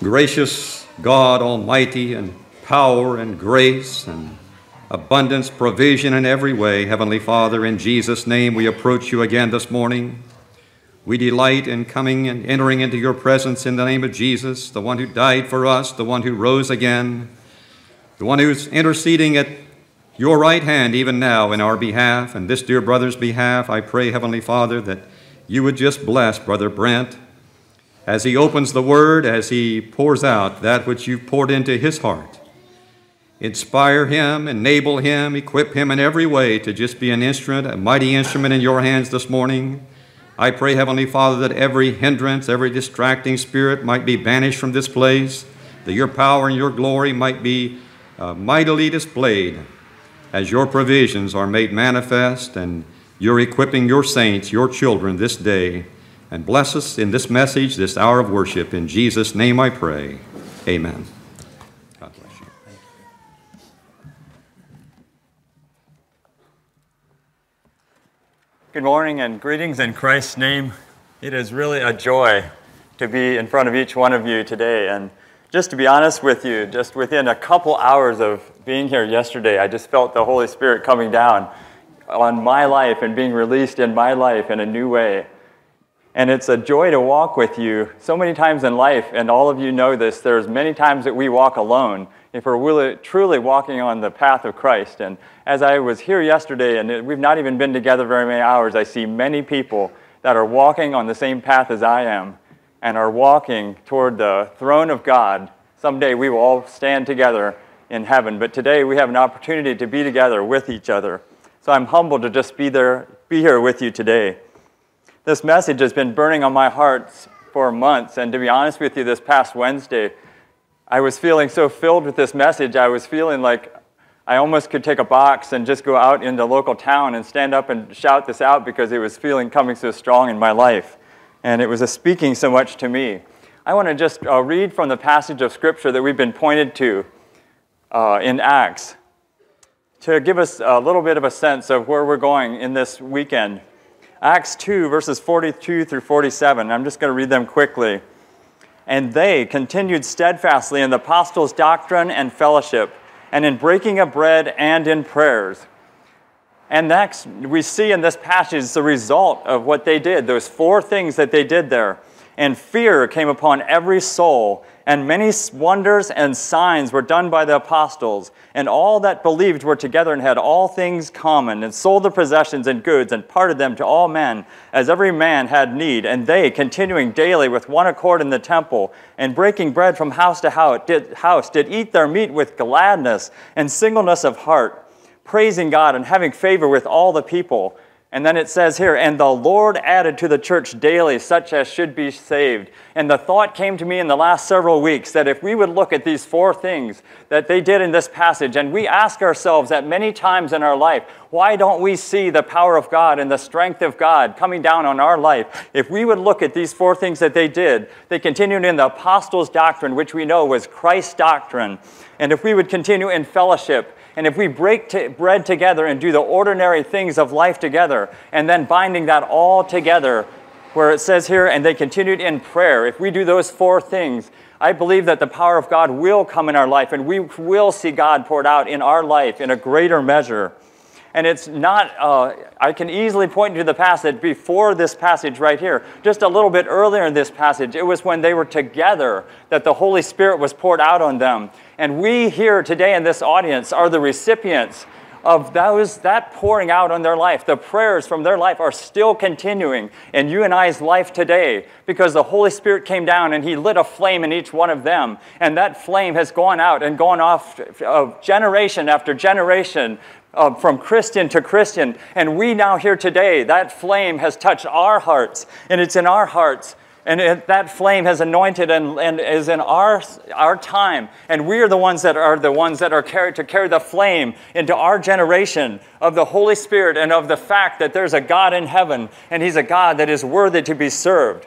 Gracious God Almighty and power and grace and abundance, provision in every way, Heavenly Father, in Jesus' name we approach you again this morning. We delight in coming and entering into your presence in the name of Jesus, the one who died for us, the one who rose again, the one who's interceding at your right hand even now in our behalf and this dear brother's behalf. I pray, Heavenly Father, that you would just bless Brother Brent as he opens the word, as he pours out that which you've poured into his heart. Inspire him, enable him, equip him in every way to just be an instrument, a mighty instrument in your hands this morning. I pray, Heavenly Father, that every hindrance, every distracting spirit might be banished from this place, that your power and your glory might be uh, mightily displayed as your provisions are made manifest and you're equipping your saints, your children, this day. And bless us in this message, this hour of worship. In Jesus' name I pray. Amen. God bless you. Good morning and greetings in Christ's name. It is really a joy to be in front of each one of you today. And just to be honest with you, just within a couple hours of being here yesterday, I just felt the Holy Spirit coming down on my life and being released in my life in a new way. And it's a joy to walk with you so many times in life, and all of you know this. There's many times that we walk alone if we're really, truly walking on the path of Christ. And as I was here yesterday, and we've not even been together very many hours, I see many people that are walking on the same path as I am and are walking toward the throne of God. Someday we will all stand together in heaven, but today we have an opportunity to be together with each other. So I'm humbled to just be there, be here with you today. This message has been burning on my heart for months, and to be honest with you, this past Wednesday, I was feeling so filled with this message, I was feeling like I almost could take a box and just go out in the local town and stand up and shout this out because it was feeling coming so strong in my life. And it was speaking so much to me. I want to just uh, read from the passage of Scripture that we've been pointed to uh, in Acts to give us a little bit of a sense of where we're going in this weekend. Acts 2, verses 42 through 47. I'm just going to read them quickly. And they continued steadfastly in the apostles' doctrine and fellowship, and in breaking of bread and in prayers. And next, we see in this passage the result of what they did, those four things that they did there. And fear came upon every soul, and many wonders and signs were done by the apostles. And all that believed were together and had all things common, and sold their possessions and goods, and parted them to all men, as every man had need. And they, continuing daily with one accord in the temple, and breaking bread from house to house, did, house, did eat their meat with gladness and singleness of heart, praising God and having favor with all the people. And then it says here, and the Lord added to the church daily such as should be saved. And the thought came to me in the last several weeks that if we would look at these four things that they did in this passage, and we ask ourselves that many times in our life, why don't we see the power of God and the strength of God coming down on our life? If we would look at these four things that they did, they continued in the apostles' doctrine, which we know was Christ's doctrine. And if we would continue in fellowship, and if we break bread together and do the ordinary things of life together, and then binding that all together, where it says here, and they continued in prayer, if we do those four things, I believe that the power of God will come in our life, and we will see God poured out in our life in a greater measure. And it's not, uh, I can easily point to the passage before this passage right here. Just a little bit earlier in this passage, it was when they were together that the Holy Spirit was poured out on them. And we here today in this audience are the recipients of those, that pouring out on their life. The prayers from their life are still continuing in you and I's life today because the Holy Spirit came down and He lit a flame in each one of them. And that flame has gone out and gone off of generation after generation uh, from Christian to Christian. And we now here today, that flame has touched our hearts, and it's in our hearts. And that flame has anointed and, and is in our, our time. And we are the ones that are the ones that are carried to carry the flame into our generation of the Holy Spirit and of the fact that there's a God in heaven and He's a God that is worthy to be served.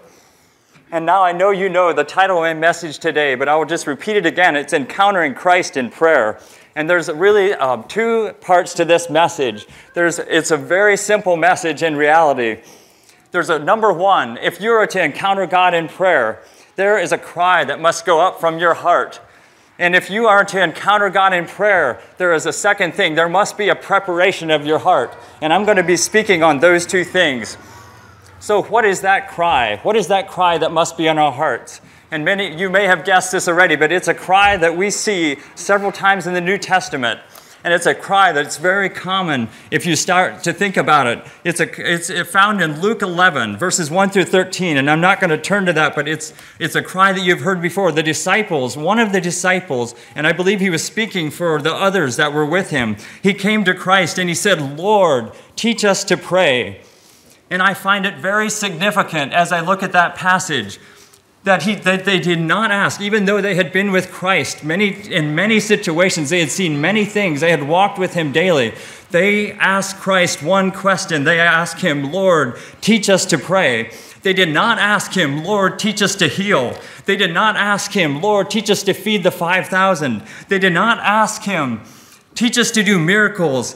And now I know you know the title of my message today, but I will just repeat it again. It's Encountering Christ in Prayer. And there's really um, two parts to this message. There's, it's a very simple message in reality. There's a number one, if you are to encounter God in prayer, there is a cry that must go up from your heart. And if you are to encounter God in prayer, there is a second thing. There must be a preparation of your heart. And I'm going to be speaking on those two things. So, what is that cry? What is that cry that must be in our hearts? And many, you may have guessed this already, but it's a cry that we see several times in the New Testament. And it's a cry that's very common if you start to think about it. It's, a, it's found in Luke 11, verses 1 through 13. And I'm not going to turn to that, but it's, it's a cry that you've heard before. The disciples, one of the disciples, and I believe he was speaking for the others that were with him, he came to Christ and he said, Lord, teach us to pray. And I find it very significant as I look at that passage that, he, that they did not ask, even though they had been with Christ many, in many situations, they had seen many things, they had walked with him daily. They asked Christ one question. They asked him, Lord, teach us to pray. They did not ask him, Lord, teach us to heal. They did not ask him, Lord, teach us to feed the 5,000. They did not ask him, teach us to do miracles.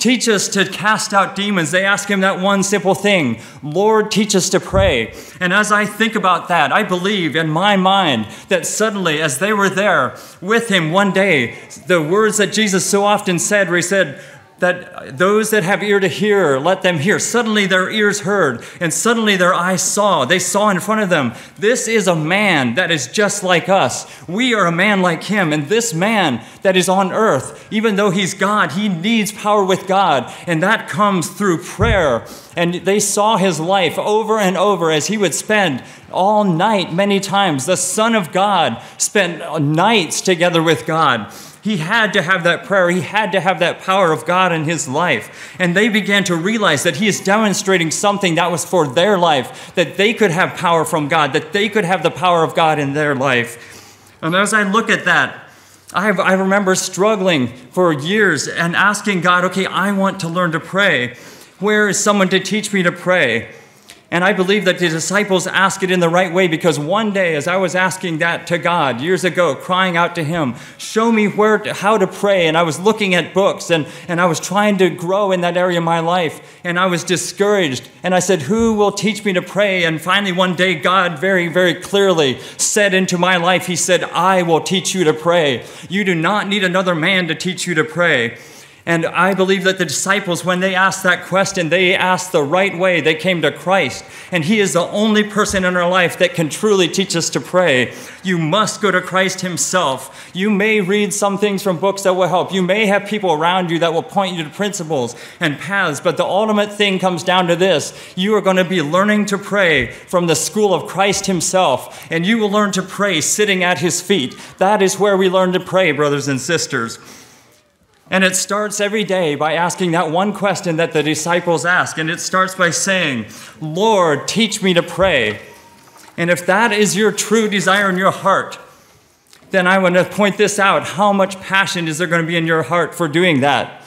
Teach us to cast out demons. They ask him that one simple thing Lord, teach us to pray. And as I think about that, I believe in my mind that suddenly, as they were there with him one day, the words that Jesus so often said, where he said, that those that have ear to hear, let them hear. Suddenly their ears heard, and suddenly their eyes saw. They saw in front of them, this is a man that is just like us. We are a man like him, and this man that is on earth, even though he's God, he needs power with God, and that comes through prayer. And they saw his life over and over as he would spend all night many times. The Son of God spent nights together with God. He had to have that prayer. He had to have that power of God in his life. And they began to realize that he is demonstrating something that was for their life, that they could have power from God, that they could have the power of God in their life. And as I look at that, I, I remember struggling for years and asking God, okay, I want to learn to pray. Where is someone to teach me to pray? And I believe that the disciples ask it in the right way because one day, as I was asking that to God years ago, crying out to Him, show me where to, how to pray. And I was looking at books and, and I was trying to grow in that area of my life. And I was discouraged. And I said, Who will teach me to pray? And finally, one day, God very, very clearly said into my life, He said, I will teach you to pray. You do not need another man to teach you to pray. And I believe that the disciples, when they asked that question, they asked the right way. They came to Christ. And He is the only person in our life that can truly teach us to pray. You must go to Christ Himself. You may read some things from books that will help. You may have people around you that will point you to principles and paths. But the ultimate thing comes down to this you are going to be learning to pray from the school of Christ Himself. And you will learn to pray sitting at His feet. That is where we learn to pray, brothers and sisters. And it starts every day by asking that one question that the disciples ask. And it starts by saying, Lord, teach me to pray. And if that is your true desire in your heart, then I want to point this out. How much passion is there going to be in your heart for doing that?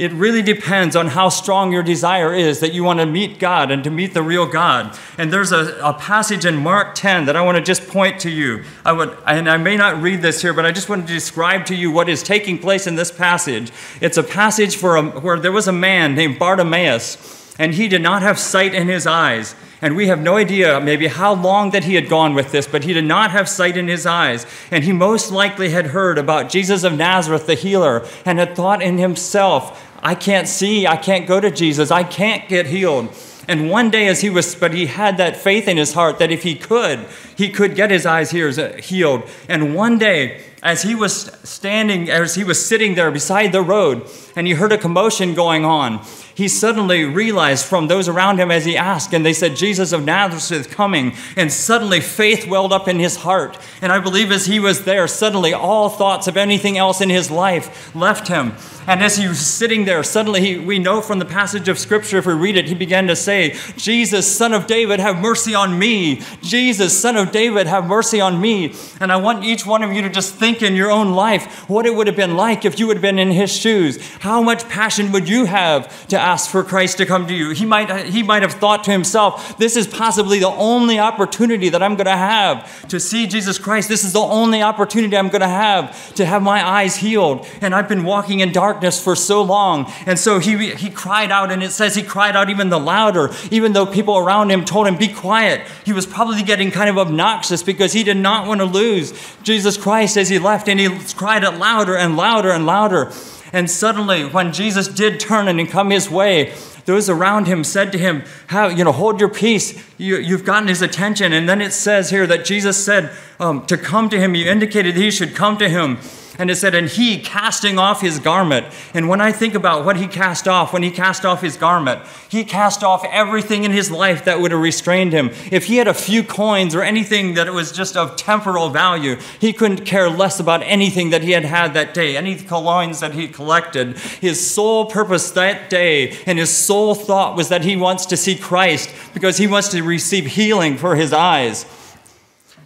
It really depends on how strong your desire is that you want to meet God and to meet the real God. And there's a, a passage in Mark 10 that I want to just point to you. I would, and I may not read this here, but I just want to describe to you what is taking place in this passage. It's a passage for a, where there was a man named Bartimaeus, and he did not have sight in his eyes. And we have no idea maybe how long that he had gone with this, but he did not have sight in his eyes. And he most likely had heard about Jesus of Nazareth, the healer, and had thought in himself, I can't see, I can't go to Jesus, I can't get healed. And one day, as he was, but he had that faith in his heart that if he could, he could get his eyes uh, healed. And one day, as he was standing, as he was sitting there beside the road, and he heard a commotion going on, he suddenly realized from those around him as he asked, and they said, Jesus of Nazareth is coming. And suddenly faith welled up in his heart. And I believe as he was there, suddenly all thoughts of anything else in his life left him. And as he was sitting there, suddenly he, we know from the passage of Scripture, if we read it, he began to say, Jesus, son of David, have mercy on me. Jesus, son of David, have mercy on me. And I want each one of you to just think in your own life what it would have been like if you had been in his shoes. How much passion would you have to ask for Christ to come to you. He might, he might have thought to himself, this is possibly the only opportunity that I'm going to have to see Jesus Christ. This is the only opportunity I'm going to have to have my eyes healed. And I've been walking in darkness for so long. And so he, he cried out, and it says he cried out even the louder, even though people around him told him, Be quiet. He was probably getting kind of obnoxious because he did not want to lose Jesus Christ as he left, and he cried it louder and louder and louder. And suddenly, when Jesus did turn and come his way, those around him said to him, How, you know, hold your peace. You, have gotten his attention. And then it says here that Jesus said um, to come to him. He indicated he should come to him. And it said, and he casting off his garment. And when I think about what he cast off, when he cast off his garment, he cast off everything in his life that would have restrained him. If he had a few coins or anything that was just of temporal value, he couldn't care less about anything that he had had that day, any coins that he collected. His sole purpose that day and his sole thought was that he wants to see Christ because he wants to receive healing for his eyes.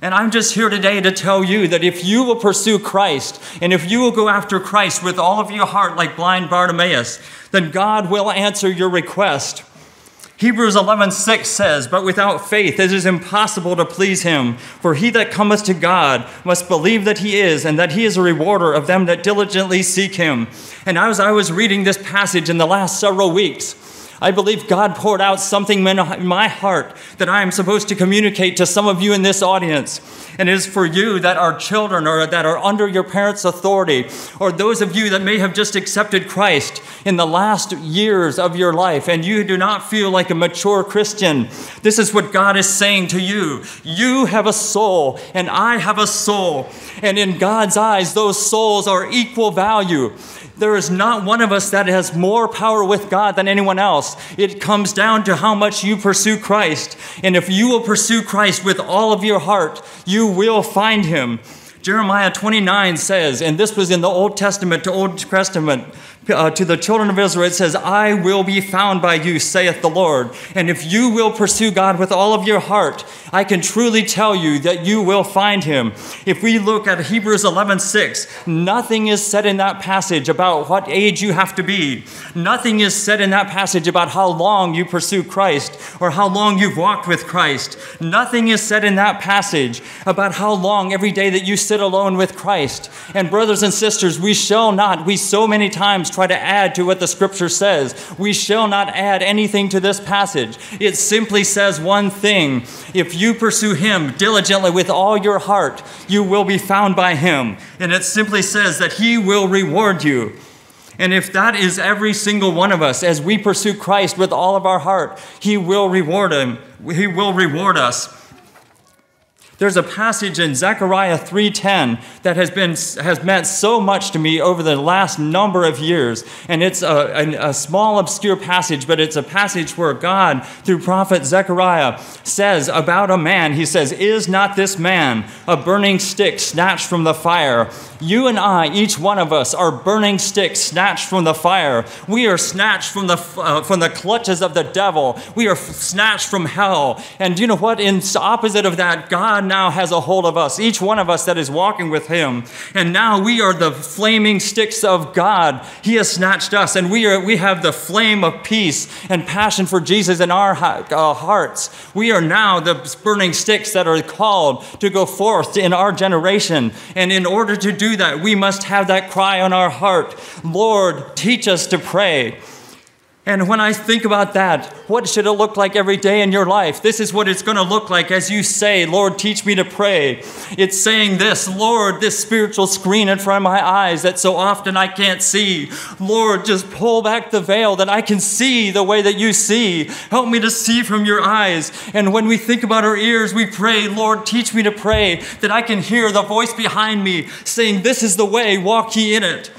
And I'm just here today to tell you that if you will pursue Christ and if you will go after Christ with all of your heart, like blind Bartimaeus, then God will answer your request. Hebrews 11:6 says, "But without faith it is impossible to please him, for he that cometh to God must believe that he is, and that he is a rewarder of them that diligently seek him." And as I was reading this passage in the last several weeks, I believe God poured out something in my heart that I am supposed to communicate to some of you in this audience. And it is for you that are children or that are under your parents' authority, or those of you that may have just accepted Christ in the last years of your life and you do not feel like a mature Christian. This is what God is saying to you. You have a soul, and I have a soul. And in God's eyes, those souls are equal value. There is not one of us that has more power with God than anyone else. It comes down to how much you pursue Christ. And if you will pursue Christ with all of your heart, you will find him. Jeremiah 29 says, and this was in the Old Testament to Old Testament, uh, to the children of Israel, it says, I will be found by you, saith the Lord. And if you will pursue God with all of your heart, I can truly tell you that you will find him. If we look at Hebrews 11 6, nothing is said in that passage about what age you have to be. Nothing is said in that passage about how long you pursue Christ or how long you've walked with Christ. Nothing is said in that passage about how long every day that you sit alone with Christ. And brothers and sisters, we shall not, we so many times try to add to what the scripture says. We shall not add anything to this passage. It simply says one thing if you pursue him diligently with all your heart, you will be found by him. And it simply says that he will reward you. And if that is every single one of us, as we pursue Christ with all of our heart, He will reward him. He will reward us. There's a passage in Zechariah 3:10 that has been has meant so much to me over the last number of years, and it's a, a, a, small obscure passage, but it's a passage where God, through prophet Zechariah, says about a man. He says, "Is not this man a burning stick snatched from the fire?" You and I, each one of us, are burning sticks snatched from the fire. We are snatched from the uh, from the clutches of the devil. We are snatched from hell. And you know what? In opposite of that, God now has a hold of us, each one of us that is walking with Him. And now we are the flaming sticks of God. He has snatched us, and we, are, we have the flame of peace and passion for Jesus in our uh, hearts. We are now the burning sticks that are called to go forth in our generation. And in order to do that, we must have that cry on our heart Lord, teach us to pray. And when I think about that, what should it look like every day in your life? This is what it's going to look like as you say, Lord, teach me to pray. It's saying this, Lord, this spiritual screen in front of my eyes that so often I can't see. Lord, just pull back the veil that I can see the way that you see. Help me to see from your eyes. And when we think about our ears, we pray, Lord, teach me to pray that I can hear the voice behind me saying, This is the way, walk ye in it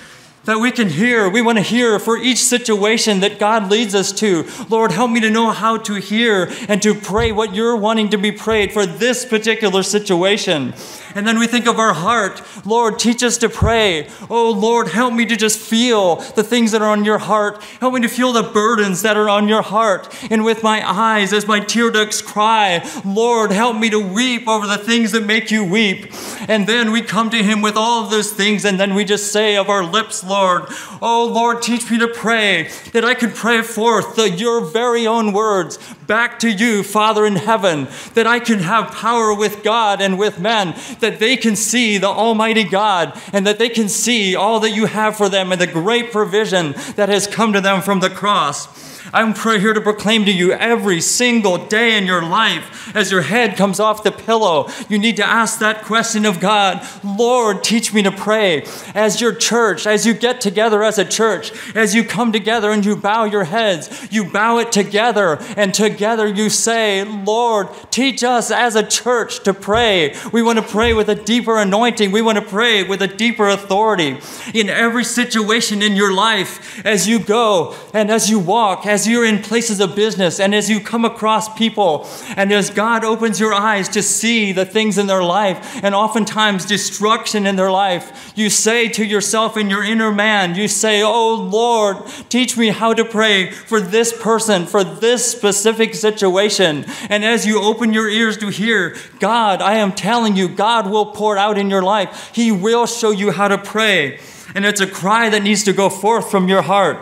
that we can hear. We want to hear for each situation that God leads us to. Lord, help me to know how to hear and to pray what you're wanting to be prayed for this particular situation. And then we think of our heart. Lord, teach us to pray. Oh, Lord, help me to just feel the things that are on your heart. Help me to feel the burdens that are on your heart. And with my eyes, as my tear ducts cry, Lord, help me to weep over the things that make you weep. And then we come to Him with all of those things, and then we just say of our lips, Lord, oh, Lord, teach me to pray that I can pray forth the, your very own words back to you, Father in heaven, that I can have power with God and with men, that they can see the Almighty God and that they can see all that you have for them and the great provision that has come to them from the cross. I'm here to proclaim to you every single day in your life, as your head comes off the pillow, you need to ask that question of God Lord, teach me to pray. As your church, as you get together as a church, as you come together and you bow your heads, you bow it together, and together you say, Lord, teach us as a church to pray. We want to pray with a deeper anointing, we want to pray with a deeper authority. In every situation in your life, as you go and as you walk, as you're in places of business, and as you come across people, and as God opens your eyes to see the things in their life, and oftentimes destruction in their life, you say to yourself in your inner man, you say, Oh Lord, teach me how to pray for this person, for this specific situation. And as you open your ears to hear, God, I am telling you, God will pour out in your life. He will show you how to pray. And it's a cry that needs to go forth from your heart.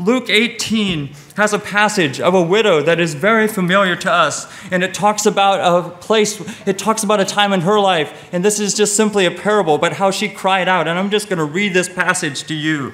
Luke 18 has a passage of a widow that is very familiar to us. And it talks about a place, it talks about a time in her life. And this is just simply a parable, but how she cried out. And I'm just going to read this passage to you.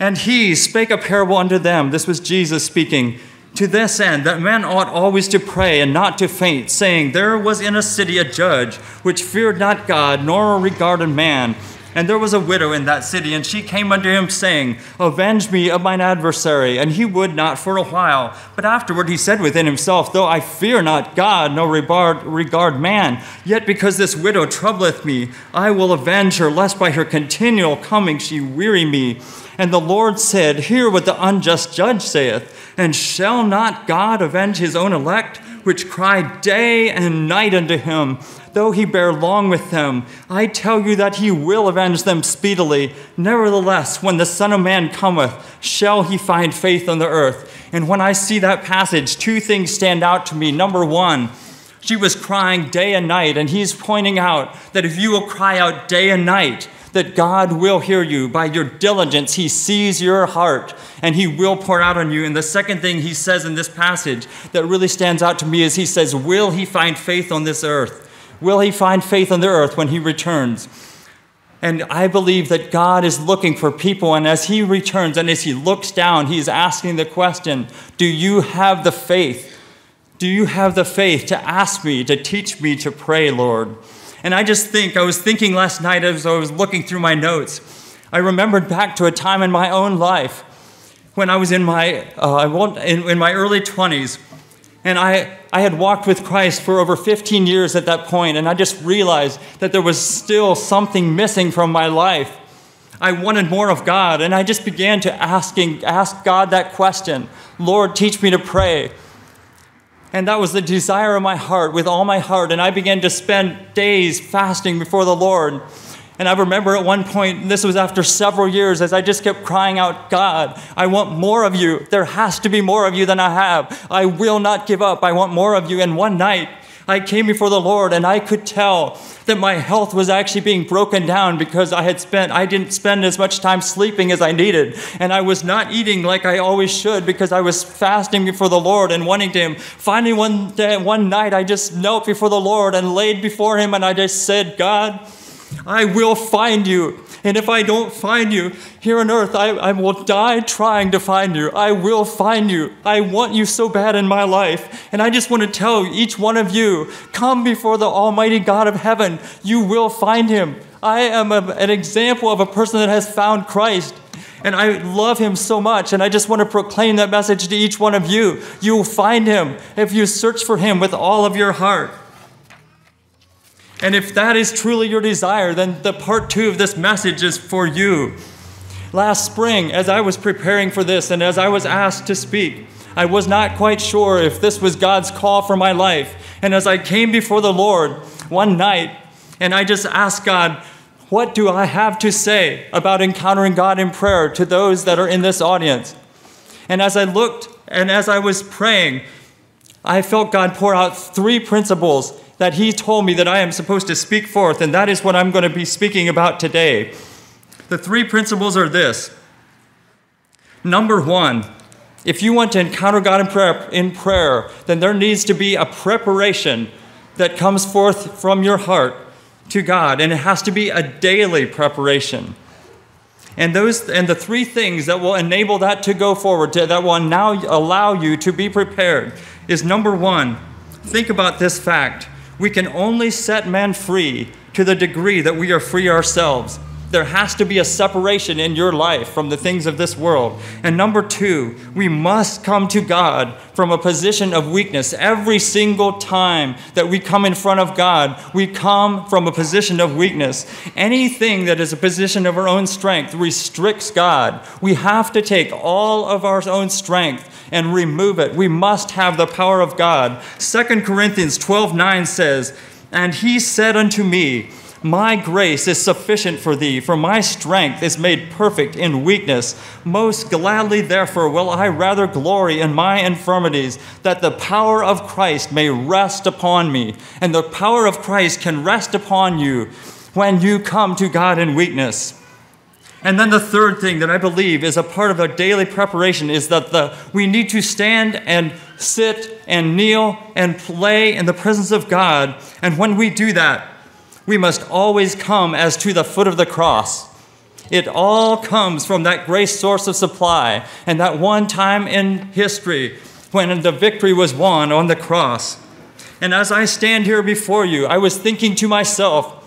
And he spake a parable unto them. This was Jesus speaking. To this end, that men ought always to pray and not to faint, saying, There was in a city a judge which feared not God, nor regarded man. And there was a widow in that city, and she came unto him, saying, Avenge me of mine adversary. And he would not for a while. But afterward he said within himself, Though I fear not God, nor regard, regard man, yet because this widow troubleth me, I will avenge her, lest by her continual coming she weary me. And the Lord said, Hear what the unjust judge saith. And shall not God avenge his own elect, which cry day and night unto him? Though he bear long with them, I tell you that he will avenge them speedily. Nevertheless, when the Son of Man cometh, shall he find faith on the earth? And when I see that passage, two things stand out to me. Number one, she was crying day and night, and he's pointing out that if you will cry out day and night, that God will hear you by your diligence. He sees your heart and He will pour out on you. And the second thing He says in this passage that really stands out to me is He says, Will He find faith on this earth? Will he find faith on the earth when he returns? And I believe that God is looking for people, and as he returns and as he looks down, he's asking the question Do you have the faith? Do you have the faith to ask me, to teach me to pray, Lord? And I just think, I was thinking last night as I was looking through my notes, I remembered back to a time in my own life when I was in my, uh, in, in my early 20s and I, I had walked with Christ for over 15 years at that point, and I just realized that there was still something missing from my life. I wanted more of God, and I just began to asking, ask God that question Lord, teach me to pray. And that was the desire of my heart with all my heart. And I began to spend days fasting before the Lord. And I remember at one point, this was after several years, as I just kept crying out, God, I want more of you. There has to be more of you than I have. I will not give up. I want more of you. And one night, I came before the Lord and I could tell that my health was actually being broken down because I had spent, I didn't spend as much time sleeping as I needed. And I was not eating like I always should because I was fasting before the Lord and wanting to Him. Finally, one day, one night, I just knelt before the Lord and laid before Him and I just said, God, I will find you. And if I don't find you here on earth, I, I will die trying to find you. I will find you. I want you so bad in my life. And I just want to tell each one of you come before the Almighty God of heaven. You will find him. I am a, an example of a person that has found Christ. And I love him so much. And I just want to proclaim that message to each one of you. You will find him if you search for him with all of your heart. And if that is truly your desire, then the part two of this message is for you. Last spring, as I was preparing for this and as I was asked to speak, I was not quite sure if this was God's call for my life. And as I came before the Lord one night, and I just asked God, what do I have to say about encountering God in prayer to those that are in this audience? And as I looked and as I was praying, I felt God pour out three principles that he told me that I am supposed to speak forth, and that is what I'm going to be speaking about today. The three principles are this. Number one, if you want to encounter God in prayer, in prayer, then there needs to be a preparation that comes forth from your heart to God, and it has to be a daily preparation. And those and the three things that will enable that to go forward, to, that will now allow you to be prepared, is number one, think about this fact. We can only set men free to the degree that we are free ourselves there has to be a separation in your life from the things of this world. And number two, we must come to God from a position of weakness. Every single time that we come in front of God, we come from a position of weakness. Anything that is a position of our own strength restricts God. We have to take all of our own strength and remove it. We must have the power of God. 2 Corinthians 12 9 says, And he said unto me, my grace is sufficient for thee, for my strength is made perfect in weakness. Most gladly, therefore, will I rather glory in my infirmities, that the power of Christ may rest upon me. And the power of Christ can rest upon you when you come to God in weakness. And then the third thing that I believe is a part of our daily preparation is that the, we need to stand and sit and kneel and play in the presence of God. And when we do that, we must always come as to the foot of the cross. It all comes from that grace source of supply and that one time in history when the victory was won on the cross. And as I stand here before you, I was thinking to myself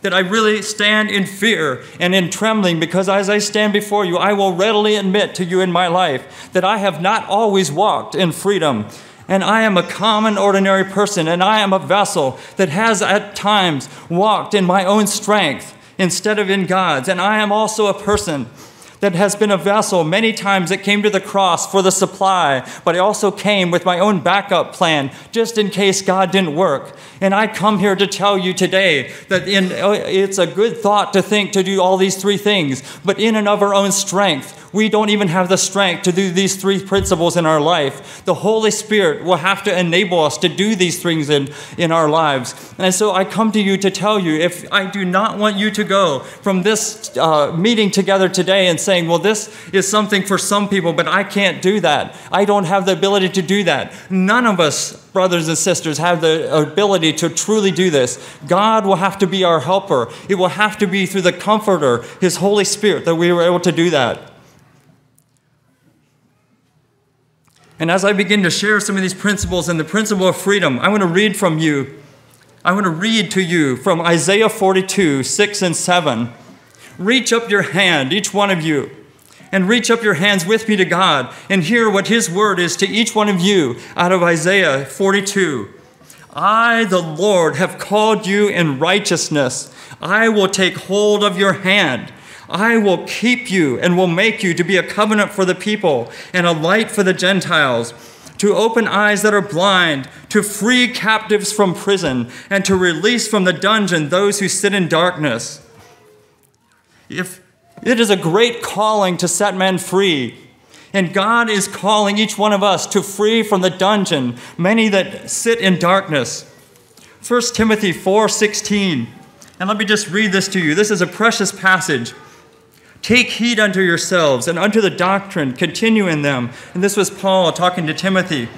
that I really stand in fear and in trembling because as I stand before you, I will readily admit to you in my life that I have not always walked in freedom and I am a common, ordinary person, and I am a vessel that has at times walked in my own strength instead of in God's. And I am also a person that has been a vessel many times that came to the cross for the supply, but I also came with my own backup plan just in case God didn't work. And I come here to tell you today that in, oh, it's a good thought to think to do all these three things, but in and of our own strength, we don't even have the strength to do these three principles in our life. The Holy Spirit will have to enable us to do these things in, in our lives. And so I come to you to tell you if I do not want you to go from this uh, meeting together today and saying, well, this is something for some people, but I can't do that. I don't have the ability to do that. None of us, brothers and sisters, have the ability to truly do this. God will have to be our helper. It will have to be through the Comforter, His Holy Spirit, that we were able to do that. And as I begin to share some of these principles and the principle of freedom, I want to read from you. I want to read to you from Isaiah 42, 6 and 7. Reach up your hand, each one of you, and reach up your hands with me to God and hear what His word is to each one of you out of Isaiah 42. I, the Lord, have called you in righteousness. I will take hold of your hand. I will keep you and will make you to be a covenant for the people and a light for the Gentiles, to open eyes that are blind, to free captives from prison, and to release from the dungeon those who sit in darkness. If it is a great calling to set men free, and God is calling each one of us to free from the dungeon many that sit in darkness. 1 Timothy 4:16. And let me just read this to you. This is a precious passage. Take heed unto yourselves and unto the doctrine, continue in them. And this was Paul talking to Timothy.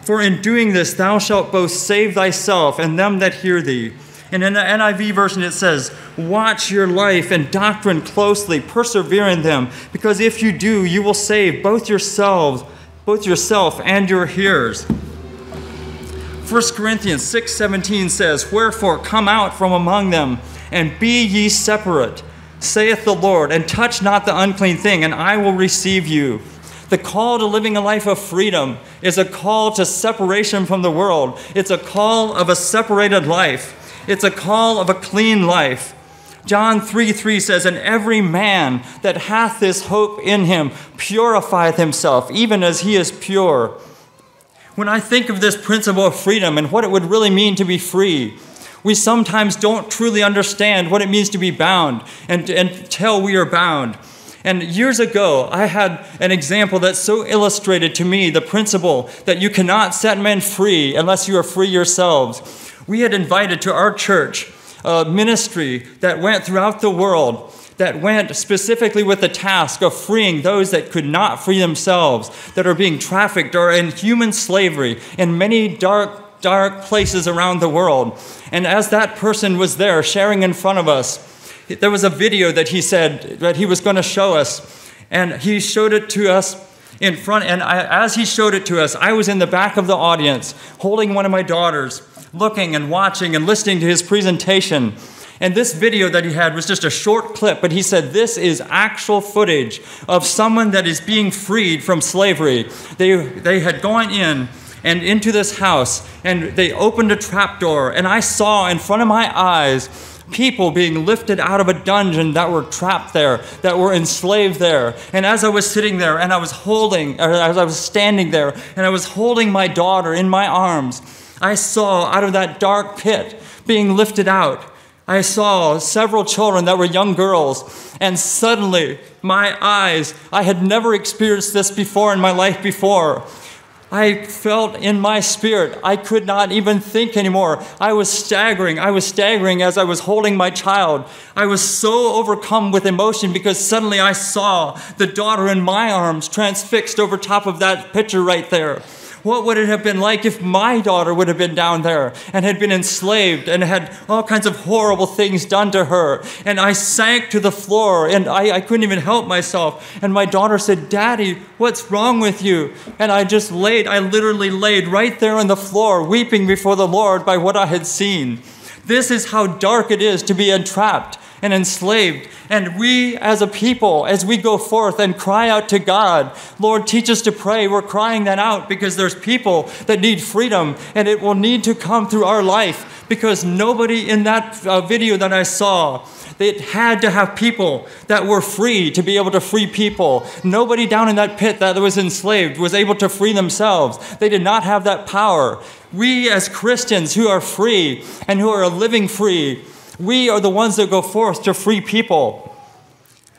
For in doing this, thou shalt both save thyself and them that hear thee. And in the NIV version, it says, Watch your life and doctrine closely, persevere in them, because if you do, you will save both yourselves, both yourself and your hearers. 1 Corinthians 6:17 says, Wherefore come out from among them, and be ye separate saith the Lord, and touch not the unclean thing, and I will receive you. The call to living a life of freedom is a call to separation from the world. It's a call of a separated life. It's a call of a clean life. John 3 3 says, And every man that hath this hope in him purifieth himself, even as he is pure. When I think of this principle of freedom and what it would really mean to be free, we sometimes don't truly understand what it means to be bound and, until we are bound. And years ago, I had an example that so illustrated to me the principle that you cannot set men free unless you are free yourselves. We had invited to our church a ministry that went throughout the world that went specifically with the task of freeing those that could not free themselves, that are being trafficked or in human slavery in many dark dark places around the world. And as that person was there sharing in front of us, there was a video that he said that he was going to show us, and he showed it to us in front. And I, as he showed it to us, I was in the back of the audience holding one of my daughters, looking and watching and listening to his presentation. And this video that he had was just a short clip, but he said this is actual footage of someone that is being freed from slavery. They, they had gone in and into this house, and they opened a trapdoor, and I saw in front of my eyes people being lifted out of a dungeon that were trapped there, that were enslaved there. And as I was sitting there and I was holding, or as I was standing there and I was holding my daughter in my arms, I saw out of that dark pit being lifted out I saw several children that were young girls, and suddenly my eyes, I had never experienced this before in my life before. I felt in my spirit, I could not even think anymore. I was staggering. I was staggering as I was holding my child. I was so overcome with emotion because suddenly I saw the daughter in my arms transfixed over top of that picture right there. What would it have been like if my daughter would have been down there and had been enslaved and had all kinds of horrible things done to her? And I sank to the floor and I, I couldn't even help myself. And my daughter said, Daddy, what's wrong with you? And I just laid, I literally laid right there on the floor, weeping before the Lord by what I had seen. This is how dark it is to be entrapped and enslaved. And we as a people, as we go forth and cry out to God, Lord, teach us to pray. We're crying that out because there's people that need freedom and it will need to come through our life because nobody in that uh, video that I saw it had to have people that were free to be able to free people. Nobody down in that pit that was enslaved was able to free themselves. They did not have that power. We, as Christians who are free and who are living free, we are the ones that go forth to free people.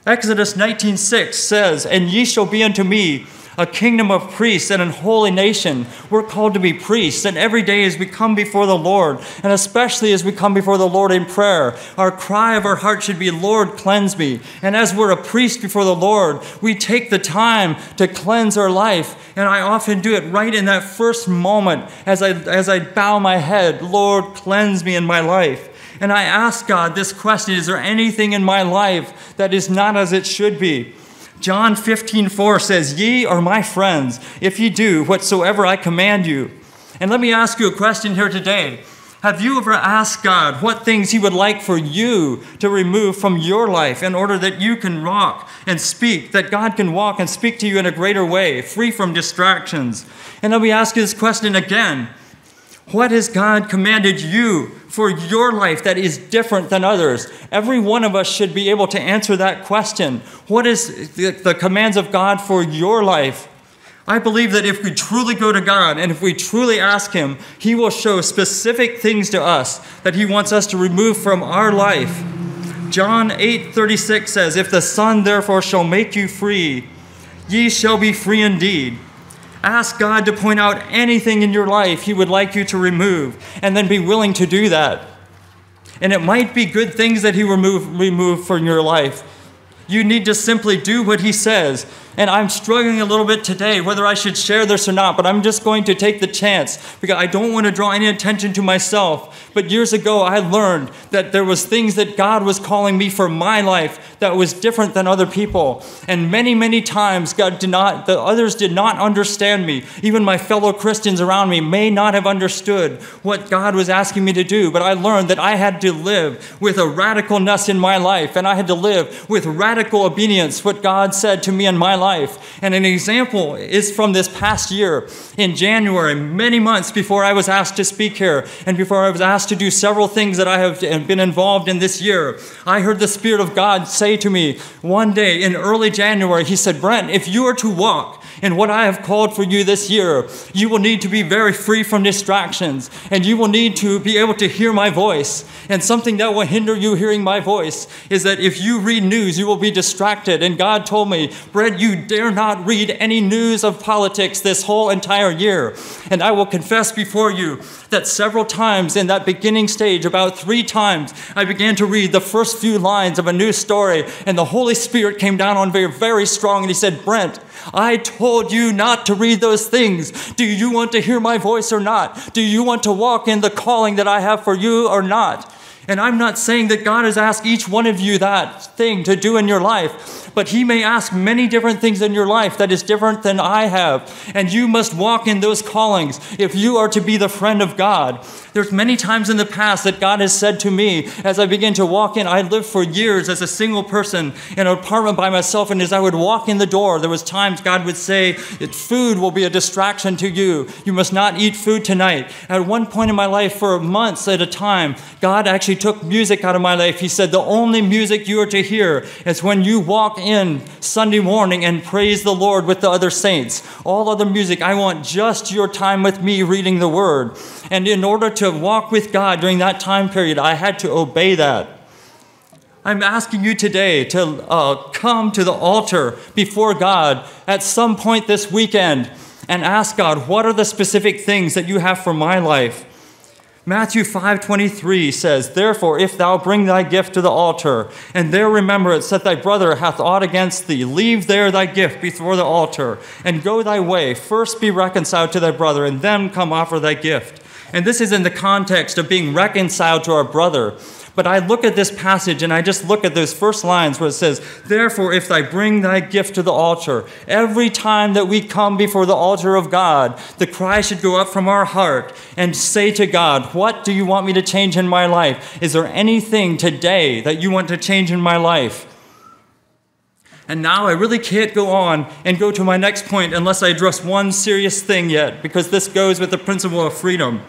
Exodus 19:6 says, "And ye shall be unto me a kingdom of priests and a holy nation. We're called to be priests, and every day as we come before the Lord, and especially as we come before the Lord in prayer, our cry of our heart should be, Lord, cleanse me. And as we're a priest before the Lord, we take the time to cleanse our life. And I often do it right in that first moment as I, as I bow my head, Lord, cleanse me in my life. And I ask God this question Is there anything in my life that is not as it should be? John 15, 4 says, Ye are my friends, if ye do whatsoever I command you. And let me ask you a question here today. Have you ever asked God what things He would like for you to remove from your life in order that you can walk and speak, that God can walk and speak to you in a greater way, free from distractions? And let me ask you this question again what has God commanded you for your life that is different than others? Every one of us should be able to answer that question. What is the, the, commands of God for your life? I believe that if we truly go to God and if we truly ask Him, He will show specific things to us that He wants us to remove from our life. John 8 36 says, If the Son therefore shall make you free, ye shall be free indeed. Ask God to point out anything in your life He would like you to remove, and then be willing to do that. And it might be good things that He remove, remove from your life. You need to simply do what He says. And I'm struggling a little bit today whether I should share this or not, but I'm just going to take the chance because I don't want to draw any attention to myself. But years ago, I learned that there was things that God was calling me for my life that was different than other people. And many, many times, God did not, the others did not understand me. Even my fellow Christians around me may not have understood what God was asking me to do. But I learned that I had to live with a radicalness in my life, and I had to live with radical obedience, what God said to me in my life life. And an example is from this past year in January, many months before I was asked to speak here and before I was asked to do several things that I have been involved in this year. I heard the Spirit of God say to me one day in early January, He said, Brent, if you are to walk in what I have called for you this year, you will need to be very free from distractions and you will need to be able to hear my voice. And something that will hinder you hearing my voice is that if you read news, you will be distracted. And God told me, Brent, you dare not read any news of politics this whole entire year. And I will confess before you that several times in that beginning stage, about three times, I began to read the first few lines of a news story, and the Holy Spirit came down on me very strong, and He said, Brent, I told you not to read those things. Do you want to hear my voice or not? Do you want to walk in the calling that I have for you or not? And I'm not saying that God has asked each one of you that thing to do in your life, but He may ask many different things in your life that is different than I have. And you must walk in those callings if you are to be the friend of God. There's many times in the past that God has said to me as I begin to walk in, I lived for years as a single person in an apartment by myself, and as I would walk in the door, there was times God would say, food will be a distraction to you. You must not eat food tonight. At one point in my life, for months at a time, God actually took music out of my life. He said, the only music you are to hear is when you walk in Sunday morning and praise the Lord with the other saints. All other music, I want just your time with me reading the word. And in order to walk with God during that time period, I had to obey that. I'm asking you today to uh, come to the altar before God at some point this weekend and ask God, what are the specific things that you have for my life? Matthew 5:23 says, "Therefore if thou bring thy gift to the altar, and there rememberest that thy brother hath aught against thee, leave there thy gift before the altar, and go thy way. First be reconciled to thy brother, and then come offer thy gift." And this is in the context of being reconciled to our brother. But I look at this passage and I just look at those first lines where it says, Therefore, if thy bring thy gift to the altar, every time that we come before the altar of God, the cry should go up from our heart and say to God, What do you want me to change in my life? Is there anything today that you want to change in my life? And now I really can't go on and go to my next point unless I address one serious thing yet, because this goes with the principle of freedom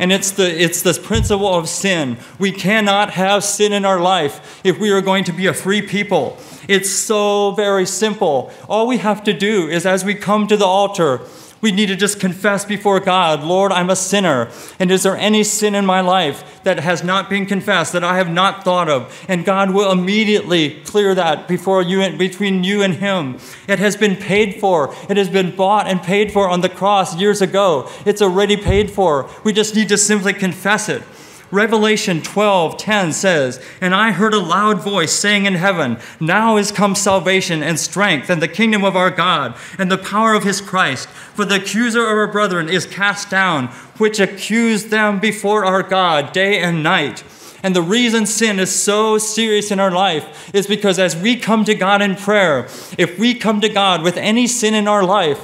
and it's the it's this principle of sin. We cannot have sin in our life if we are going to be a free people. It's so very simple. All we have to do is as we come to the altar, we need to just confess before God, Lord, I'm a sinner. And is there any sin in my life that has not been confessed, that I have not thought of? And God will immediately clear that before you between you and Him. It has been paid for. It has been bought and paid for on the cross years ago. It's already paid for. We just need to simply confess it. Revelation 12:10 says, "And I heard a loud voice saying in heaven, Now is come salvation and strength and the kingdom of our God and the power of his Christ, for the accuser of our brethren is cast down, which accused them before our God day and night." And the reason sin is so serious in our life is because as we come to God in prayer, if we come to God with any sin in our life,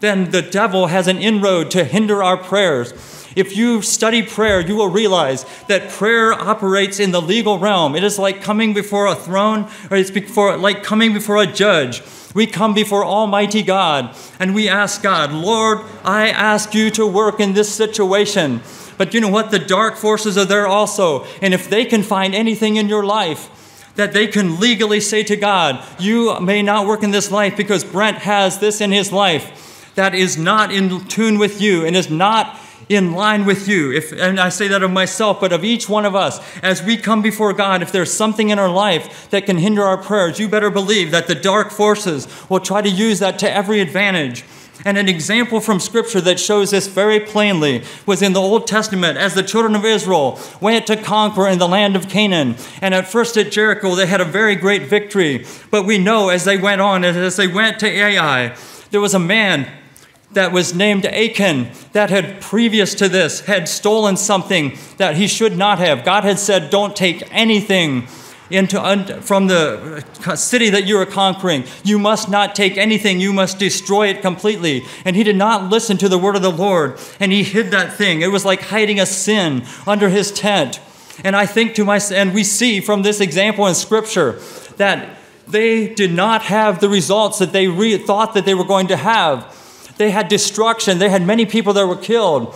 then the devil has an inroad to hinder our prayers. If you study prayer, you will realize that prayer operates in the legal realm. It is like coming before a throne, or it's before, like coming before a judge. We come before Almighty God and we ask God, Lord, I ask you to work in this situation. But you know what? The dark forces are there also. And if they can find anything in your life, that they can legally say to God, You may not work in this life because Brent has this in his life that is not in tune with you and is not in line with you. If, and I say that of myself, but of each one of us, as we come before God, if there's something in our life that can hinder our prayers, you better believe that the dark forces will try to use that to every advantage. And an example from Scripture that shows this very plainly was in the Old Testament as the children of Israel went to conquer in the land of Canaan. And at first at Jericho, they had a very great victory. But we know as they went on, as they went to Ai, there was a man that was named Achan that had previous to this had stolen something that he should not have. God had said, "Don't take anything into from the uh, city that you are conquering. You must not take anything. You must destroy it completely." And he did not listen to the word of the Lord, and he hid that thing. It was like hiding a sin under his tent. And I think to myself, and we see from this example in Scripture that they did not have the results that they re- thought that they were going to have. They had destruction. They had many people that were killed.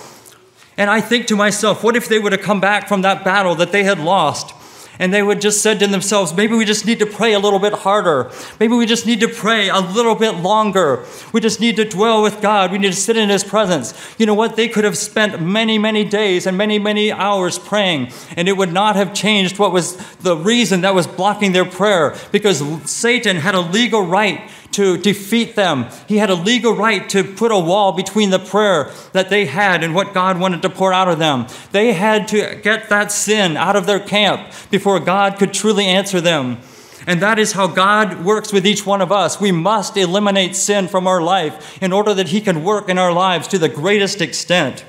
And I think to myself, what if they would have come back from that battle that they had lost? And they would just said to themselves, maybe we just need to pray a little bit harder. Maybe we just need to pray a little bit longer. We just need to dwell with God. We need to sit in His presence. You know what? They could have spent many, many days and many, many hours praying, and it would not have changed what was the reason that was blocking their prayer because Satan had a legal right to defeat them. He had a legal right to put a wall between the prayer that they had and what God wanted to pour out of them. They had to get that sin out of their camp before God could truly answer them. And that is how God works with each one of us. We must eliminate sin from our life in order that He can work in our lives to the greatest extent.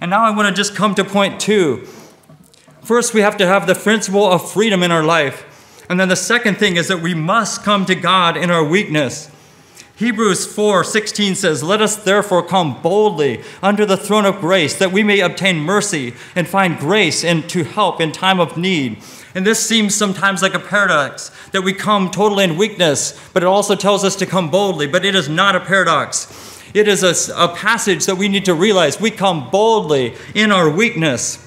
And now I want to just come to point two First, we have to have the principle of freedom in our life. And then the second thing is that we must come to God in our weakness. Hebrews 4:16 says, "Let us therefore come boldly under the throne of grace, that we may obtain mercy and find grace and to help in time of need." And this seems sometimes like a paradox that we come totally in weakness, but it also tells us to come boldly. But it is not a paradox. It is a, a passage that we need to realize. We come boldly in our weakness.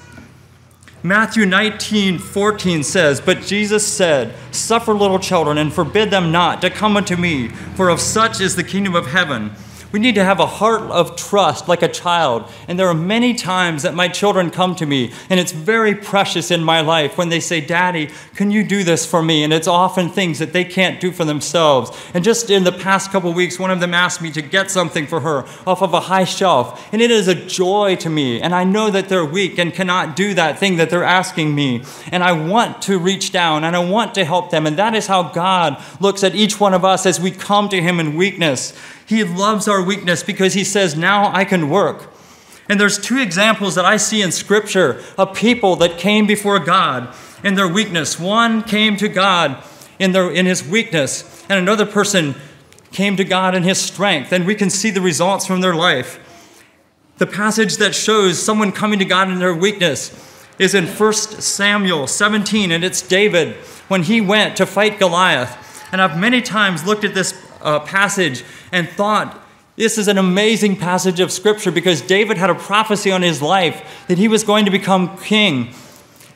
Matthew 19, 14 says, But Jesus said, Suffer little children and forbid them not to come unto me, for of such is the kingdom of heaven. We need to have a heart of trust like a child. And there are many times that my children come to me, and it's very precious in my life when they say, Daddy, can you do this for me? And it's often things that they can't do for themselves. And just in the past couple weeks, one of them asked me to get something for her off of a high shelf. And it is a joy to me. And I know that they're weak and cannot do that thing that they're asking me. And I want to reach down and I want to help them. And that is how God looks at each one of us as we come to Him in weakness. He loves our weakness because he says, Now I can work. And there's two examples that I see in Scripture of people that came before God in their weakness. One came to God in, their, in his weakness, and another person came to God in his strength. And we can see the results from their life. The passage that shows someone coming to God in their weakness is in 1 Samuel 17, and it's David when he went to fight Goliath. And I've many times looked at this uh, passage and thought, this is an amazing passage of scripture because David had a prophecy on his life that he was going to become king.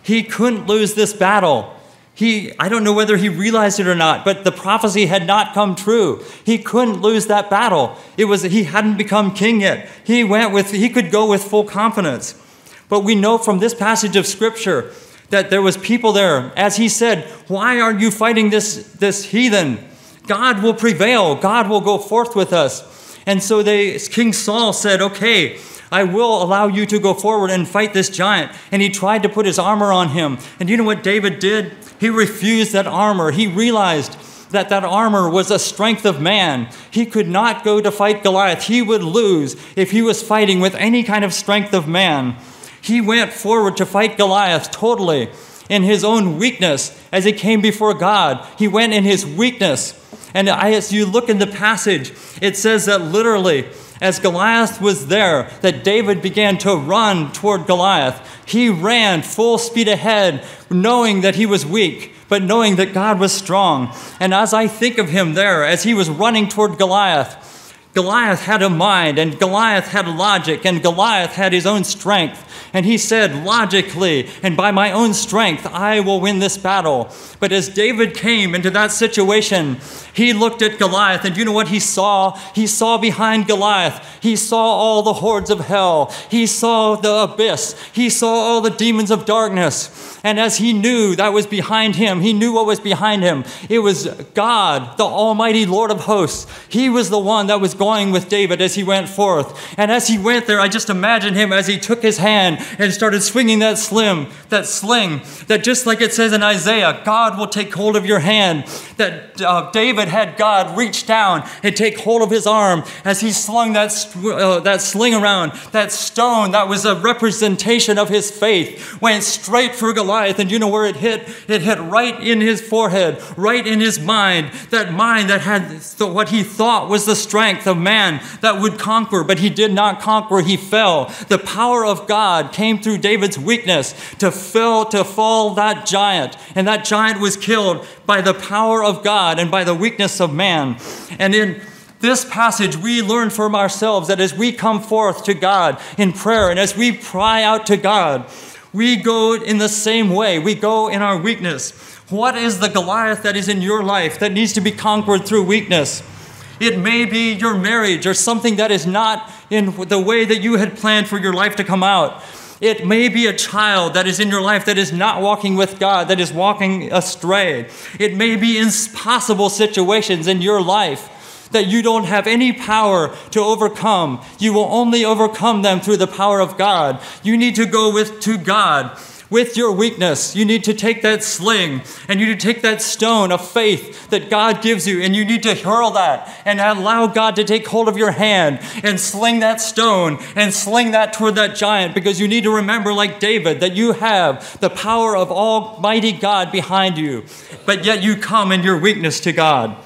He couldn't lose this battle. He, I don't know whether he realized it or not, but the prophecy had not come true. He couldn't lose that battle. It was he hadn't become king yet. He went with he could go with full confidence. But we know from this passage of scripture that there was people there as he said, "Why are you fighting this this heathen?" God will prevail. God will go forth with us. And so they, King Saul said, Okay, I will allow you to go forward and fight this giant. And he tried to put his armor on him. And you know what David did? He refused that armor. He realized that that armor was a strength of man. He could not go to fight Goliath. He would lose if he was fighting with any kind of strength of man. He went forward to fight Goliath totally in his own weakness as he came before God. He went in his weakness. And as you look in the passage, it says that literally, as Goliath was there, that David began to run toward Goliath. He ran full speed ahead, knowing that he was weak, but knowing that God was strong. And as I think of him there, as he was running toward Goliath, Goliath had a mind, and Goliath had logic, and Goliath had his own strength. And he said, logically, and by my own strength, I will win this battle. But as David came into that situation, he looked at Goliath, and you know what he saw? He saw behind Goliath, he saw all the hordes of hell, he saw the abyss, he saw all the demons of darkness. And as he knew that was behind him, he knew what was behind him. It was God, the Almighty Lord of hosts. He was the one that was going with David as he went forth. And as he went there, I just imagine him as he took his hand and started swinging that slim, that sling, that just like it says in Isaiah, God will take hold of your hand. That uh, David had God reach down and take hold of his arm as he slung that, uh, that sling around. That stone that was a representation of his faith went straight for Goliath. And you know where it hit? It hit right in his forehead, right in his mind. That mind that had what he thought was the strength of man that would conquer, but he did not conquer. He fell. The power of God came through David's weakness to fill, to fall that giant. And that giant was killed by the power of God and by the weakness of man. And in this passage, we learn from ourselves that as we come forth to God in prayer and as we cry out to God, we go in the same way. We go in our weakness. What is the Goliath that is in your life that needs to be conquered through weakness? It may be your marriage or something that is not in the way that you had planned for your life to come out. It may be a child that is in your life that is not walking with God, that is walking astray. It may be impossible situations in your life that you don't have any power to overcome. You will only overcome them through the power of God. You need to go with to God with your weakness, you need to take that sling and you need to take that stone of faith that God gives you and you need to hurl that and allow God to take hold of your hand and sling that stone and sling that toward that giant because you need to remember, like David, that you have the power of Almighty God behind you, but yet you come in your weakness to God.